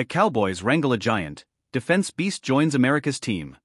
At Cowboys wrangle a giant, defense beast joins America's team.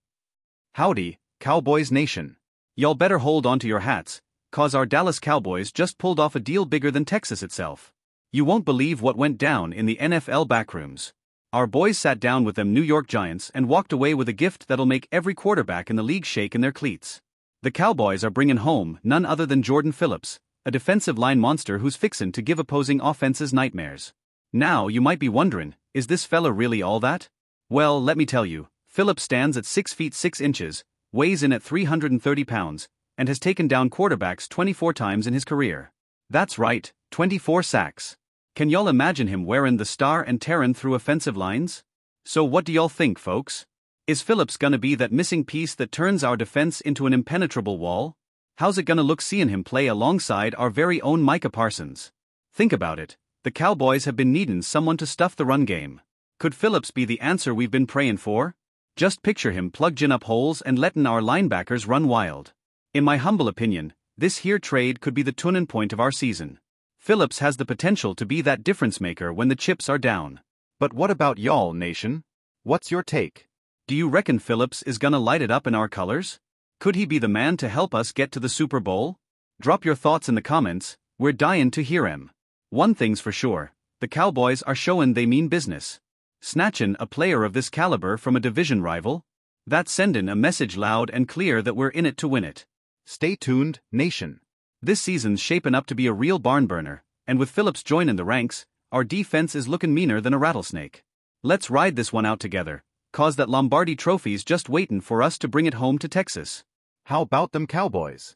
Howdy, Cowboys Nation. Y'all better hold on to your hats, cause our Dallas Cowboys just pulled off a deal bigger than Texas itself. You won't believe what went down in the NFL backrooms. Our boys sat down with them New York Giants and walked away with a gift that'll make every quarterback in the league shake in their cleats. The Cowboys are bringing home none other than Jordan Phillips, a defensive line monster who's fixin' to give opposing offenses nightmares. Now, you might be wondering, is this fella really all that? Well, let me tell you, Phillips stands at 6 feet 6 inches, weighs in at 330 pounds, and has taken down quarterbacks 24 times in his career. That's right, 24 sacks. Can y'all imagine him wearing the star and tearing through offensive lines? So, what do y'all think, folks? Is Phillips gonna be that missing piece that turns our defense into an impenetrable wall? How's it gonna look seeing him play alongside our very own Micah Parsons? Think about it the Cowboys have been needin' someone to stuff the run game. Could Phillips be the answer we've been prayin' for? Just picture him plugging up holes and lettin' our linebackers run wild. In my humble opinion, this here trade could be the tunin' point of our season. Phillips has the potential to be that difference maker when the chips are down. But what about y'all, nation? What's your take? Do you reckon Phillips is gonna light it up in our colors? Could he be the man to help us get to the Super Bowl? Drop your thoughts in the comments, we're dyin' to hear 'em. One thing's for sure the Cowboys are showing they mean business. Snatching a player of this caliber from a division rival? That's sending a message loud and clear that we're in it to win it. Stay tuned, nation. This season's shaping up to be a real barn burner, and with Phillips joining the ranks, our defense is looking meaner than a rattlesnake. Let's ride this one out together, cause that Lombardi trophy's just waiting for us to bring it home to Texas. How about them Cowboys?